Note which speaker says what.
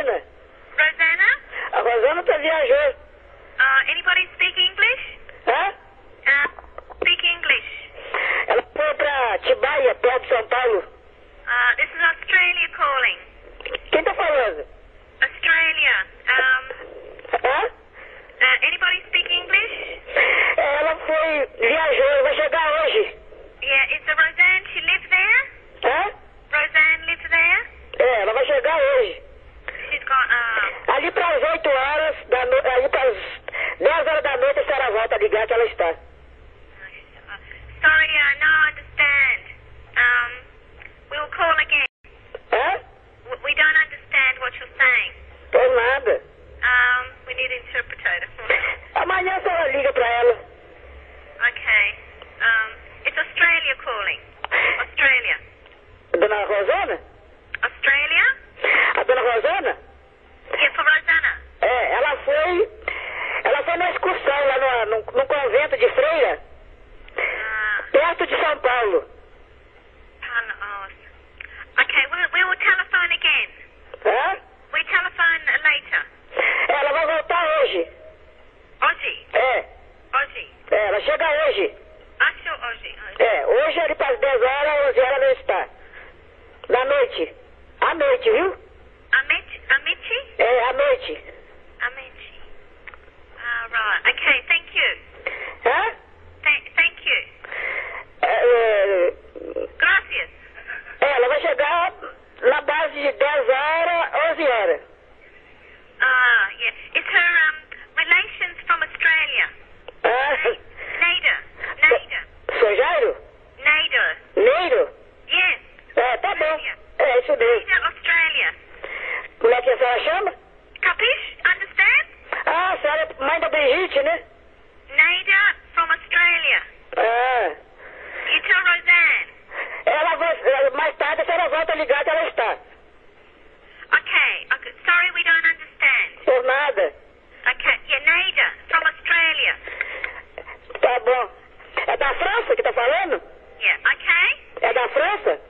Speaker 1: Carolina.
Speaker 2: Rosanna?
Speaker 1: A Rosana tá viajou.
Speaker 2: Uh, anybody speak English?
Speaker 1: Hã?
Speaker 2: Uh, speak English.
Speaker 1: Ela foi pra Tibaia, perto de São Paulo.
Speaker 2: Uh, this is Australia calling.
Speaker 1: Volta a ligar que ela está.
Speaker 2: uh, sorry, uh, I understand. Um, we'll call again. W- We don't understand what you're saying.
Speaker 1: Por nada.
Speaker 2: Um, we need an interpreter.
Speaker 1: Amanhã a senhora liga pra ela.
Speaker 2: okay. Um, it's Australia calling. Australia.
Speaker 1: Dona Rosana? Paulo.
Speaker 2: pardon, oh. Okay, we'll, we will telephone again.
Speaker 1: Hã?
Speaker 2: We telephone later.
Speaker 1: Ela vai voltar hoje.
Speaker 2: Ozzy.
Speaker 1: É,
Speaker 2: Ozzy.
Speaker 1: é, ela chega hoje.
Speaker 2: I saw Ozzy. Ozzy.
Speaker 1: É, hoje ali pras 10 horas, 11 horas ela está. Da noite. À noite, viu?
Speaker 2: Amit, Amici?
Speaker 1: É, à noite.
Speaker 2: Amici. Ah, right. Okay, thank you.
Speaker 1: Hã?
Speaker 2: Th- thank you.
Speaker 1: É, é,
Speaker 2: Gracias.
Speaker 1: ela vai chegar na base de 10 horas, 11 horas.
Speaker 2: Ah, yeah. Is her um, relations from Australia?
Speaker 1: Ah,
Speaker 2: Nader. Nader.
Speaker 1: Sou Jairo?
Speaker 2: Nader.
Speaker 1: Neiro?
Speaker 2: Yes.
Speaker 1: É, tá bom. É,
Speaker 2: Australia.
Speaker 1: Como é que a senhora chama?
Speaker 2: Capiche? Understand?
Speaker 1: Ah, a senhora é mãe da Brigitte, né?
Speaker 2: Nader from Australia.
Speaker 1: Ah,
Speaker 2: You tell Roseanne.
Speaker 1: ela vai, mais tarde a senhora volta a ligar que ela está.
Speaker 2: Okay. okay. Sorry, we don't understand.
Speaker 1: Por nada.
Speaker 2: Okay. Yeah, Nader from Australia.
Speaker 1: Tá bom. É da França que tá falando?
Speaker 2: Yeah. Okay.
Speaker 1: É da França?